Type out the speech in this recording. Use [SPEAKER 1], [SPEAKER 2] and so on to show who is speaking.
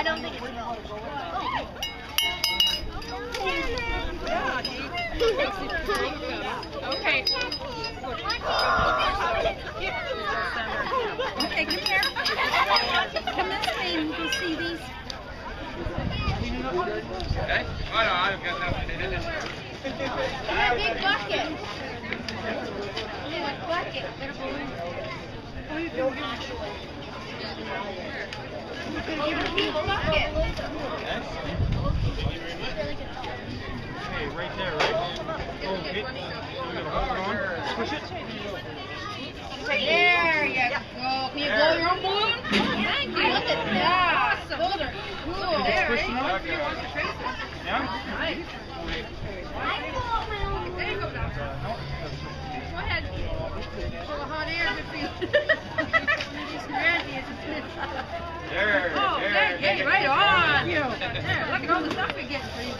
[SPEAKER 1] I don't think it's milk.
[SPEAKER 2] Okay. Okay, come here. Come this way and we'll see these.
[SPEAKER 3] Okay? Oh, no, I've got nothing.
[SPEAKER 1] A big bucket. Big bucket. Big bucket.
[SPEAKER 3] Hey, right there, right? Oh, okay. You hold it on. Push it.
[SPEAKER 2] There you go. Can you blow your own balloon? Thank you. Look at that. Awesome. Cool. There,
[SPEAKER 3] Push them.
[SPEAKER 2] You want the traces?
[SPEAKER 3] Yeah?
[SPEAKER 2] Nice. There, oh,
[SPEAKER 3] there,
[SPEAKER 2] yeah, right on. There, look at all the stuff we're getting for you.